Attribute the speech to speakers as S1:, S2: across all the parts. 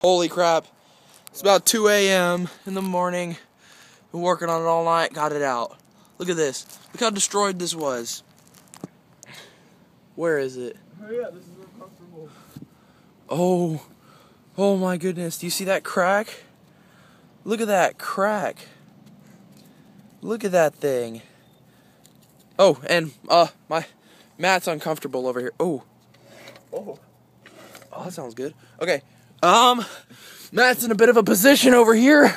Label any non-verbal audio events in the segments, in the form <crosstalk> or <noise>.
S1: Holy crap. It's about 2 a.m. in the morning. Been working on it all night, got it out. Look at this. Look how destroyed this was. Where is it?
S2: Oh yeah, this is uncomfortable.
S1: Oh, oh my goodness. Do you see that crack? Look at that crack. Look at that thing. Oh, and, uh, my mat's uncomfortable over here. Oh,
S2: Oh.
S1: oh, that sounds good. Okay, um, Matt's in a bit of a position over here.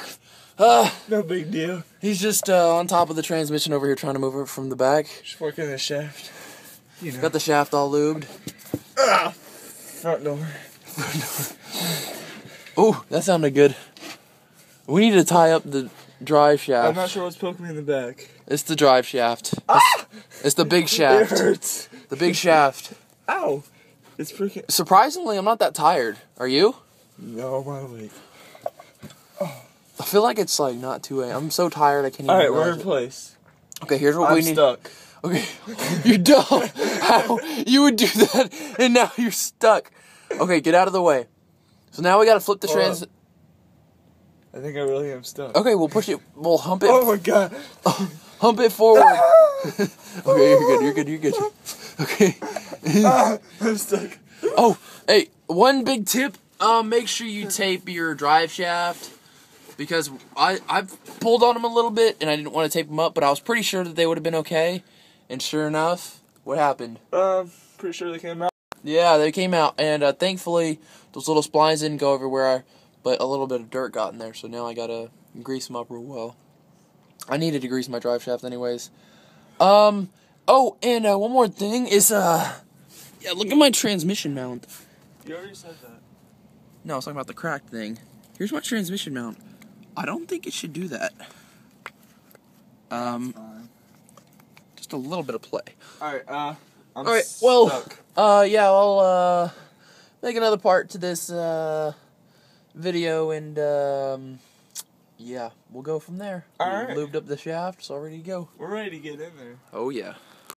S1: Uh,
S2: No big deal.
S1: he's just, uh, on top of the transmission over here trying to move it from the back.
S2: Just working the shaft. You know.
S1: Got the shaft all lubed.
S2: ah, front door. Front door.
S1: Oh, that sounded good. We need to tie up the drive shaft.
S2: I'm not sure what's poking me in the back.
S1: It's the drive shaft. It's, it's the big shaft.
S2: It hurts.
S1: The big shaft.
S2: Ow. It's freaking.
S1: Surprisingly, I'm not that tired. Are you?
S2: No, my leg.
S1: I feel like it's like not 2 a.m. I'm so tired I can't even.
S2: All right, we're
S1: realize
S2: in
S1: it.
S2: place.
S1: Okay, here's what
S2: I'm
S1: we need.
S2: stuck.
S1: Okay, <laughs> you're dumb. How you would do that, and now you're stuck. Okay, get out of the way. So now we gotta flip the
S2: Hold
S1: trans.
S2: up. I think I really am stuck.
S1: Okay, we'll push it. We'll hump it.
S2: Oh my god. <laughs>
S1: Hump it forward. <laughs> okay, you're good. You're good. You're good. Okay.
S2: Ah, I'm stuck.
S1: Oh, hey, one big tip. Um, make sure you tape your drive shaft because I I pulled on them a little bit and I didn't want to tape them up, but I was pretty sure that they would have been okay. And sure enough, what happened?
S2: Um, pretty sure they came out.
S1: Yeah, they came out, and uh, thankfully those little splines didn't go everywhere, but a little bit of dirt got in there. So now I gotta grease them up real well. I needed to grease my drive shaft anyways. Um. Oh, and uh, one more thing is uh. Yeah, look at my transmission mount.
S2: You already said that.
S1: No, I was talking about the cracked thing. Here's my transmission mount. I don't think it should do that. Um, just a little bit of play.
S2: All right. Uh, I'm
S1: All right, well-
S2: stuck.
S1: Uh, yeah, I'll uh make another part to this uh video, and um, yeah, we'll go from there.
S2: All right.
S1: Lubed up the shaft, it's all ready to go.
S2: We're ready to get in there.
S1: Oh yeah.